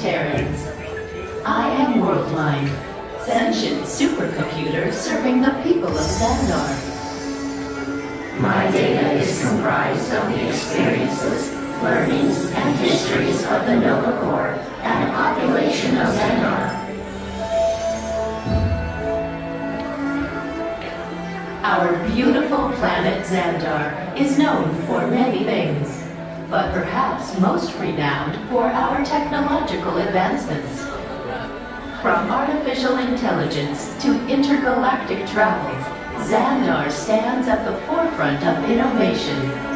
Terrans. I am Worldmind, sentient supercomputer serving the people of Xandar. My data is comprised of the experiences, learnings, and histories of the Nova Corps and population of Xandar. Our beautiful planet Xandar is known for many things, but perhaps most renowned for our technological advancements. From artificial intelligence to intergalactic travel, Xandar stands at the forefront of innovation.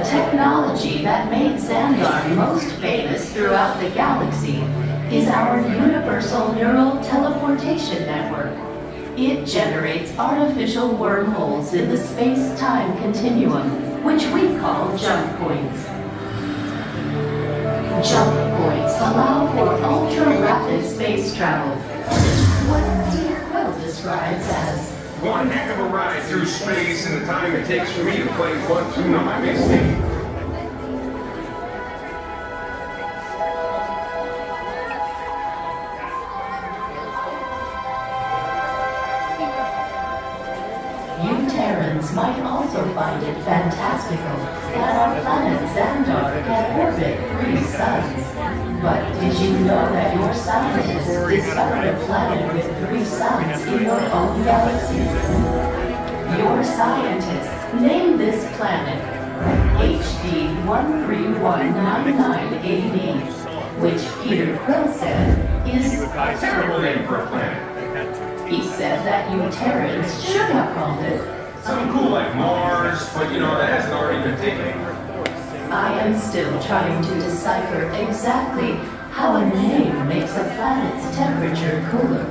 The technology that made Xandar most famous throughout the galaxy is our Universal Neural Teleportation Network. It generates artificial wormholes in the space-time continuum, which we call jump points. Jump points allow for ultra-rapid space travel, what Quill describes as One heck of a ride through space and the time it takes for me to play one tune on my mixtape. You Terrans might also find it fantastical did you know that your scientists discovered a planet with three suns in your own galaxy? Your scientists named this planet HD 13199AB, which Peter Quill said is Terrible name for a planet. he said that you Terrans should have called it Something cool like Mars, but you know, that hasn't already been taken. I am still trying to decipher exactly a name makes a planet's temperature cooler.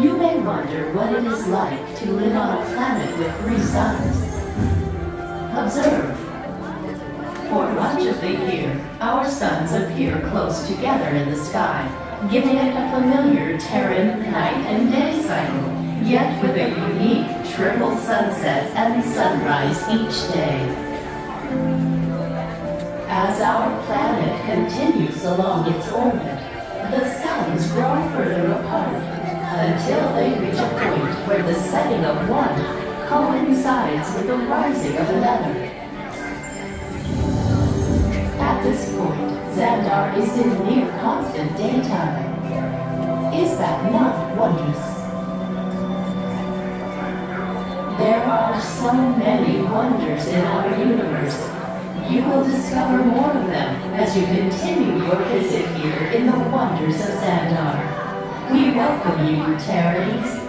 You may wonder what it is like to live on a planet with three suns. Observe. For much of the year, our suns appear close together in the sky, giving it a familiar Terran night and day cycle, yet with a unique triple sunset and sunrise each day. As our planet continues along its orbit, the suns grow further apart until they reach a point where the setting of one coincides with the rising of another. At this point, Xandar is in near constant daytime. Is that not wondrous? There are so many wonders in our universe. You will discover more of them as you continue your visit here in the wonders of Xandar. We welcome you, Terrans.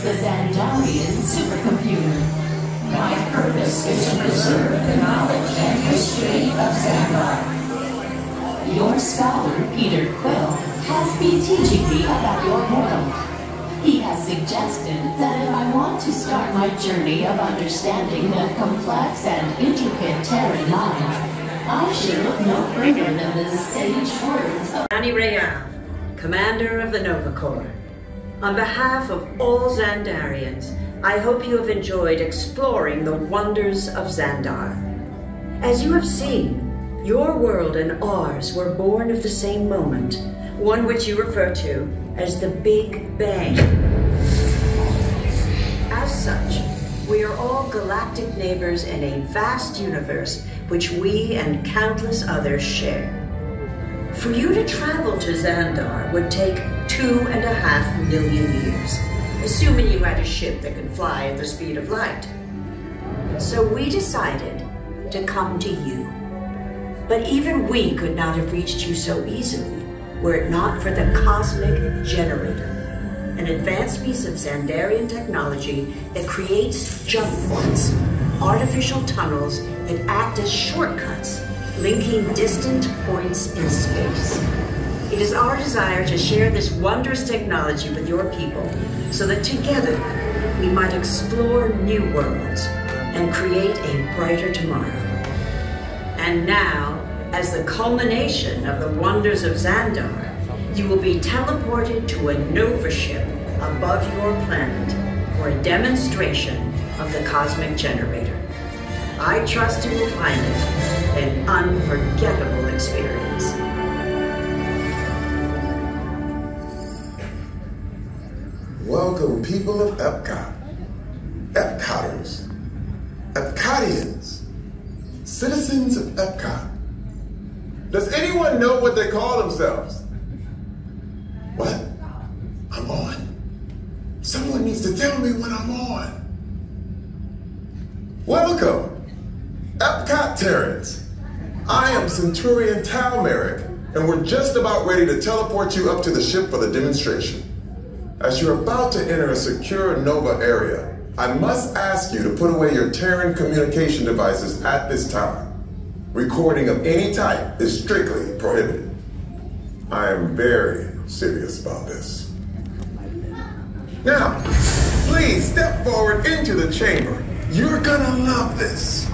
The Xandarian supercomputer. My purpose is to preserve the knowledge and history of Xandar. Your scholar, Peter Quill, has been teaching me about your world. He has suggested that if I want to start my journey of understanding the complex and intricate Terran mind, I should look no further than the sage words of Annie Rayan, Commander of the Nova Corps. On behalf of all Xandarians, I hope you have enjoyed exploring the wonders of Xandar. As you have seen, your world and ours were born of the same moment, one which you refer to as the Big Bang. As such, we are all galactic neighbors in a vast universe which we and countless others share. For you to travel to Xandar would take two and a half million years, assuming you had a ship that could fly at the speed of light. So we decided to come to you. But even we could not have reached you so easily were it not for the Cosmic Generator, an advanced piece of Xandarian technology that creates jump points, artificial tunnels that act as shortcuts, linking distant points in space. It is our desire to share this wondrous technology with your people so that together we might explore new worlds and create a brighter tomorrow. And now, as the culmination of the wonders of Xandar, you will be teleported to a Nova ship above your planet for a demonstration of the cosmic generator. I trust you will find it an unforgettable experience. Welcome, people of Epcot, Epcoters, Epcotians, citizens of Epcot. Does anyone know what they call themselves? What? I'm on. Someone needs to tell me when I'm on. Welcome, Epcot Terrans. I am Centurion Tal Marrik, and we're just about ready to teleport you up to the ship for the demonstration. As you're about to enter a secure Nova area, I must ask you to put away your Terran communication devices at this time. Recording of any type is strictly prohibited. I am very serious about this. Now, please step forward into the chamber. You're gonna love this.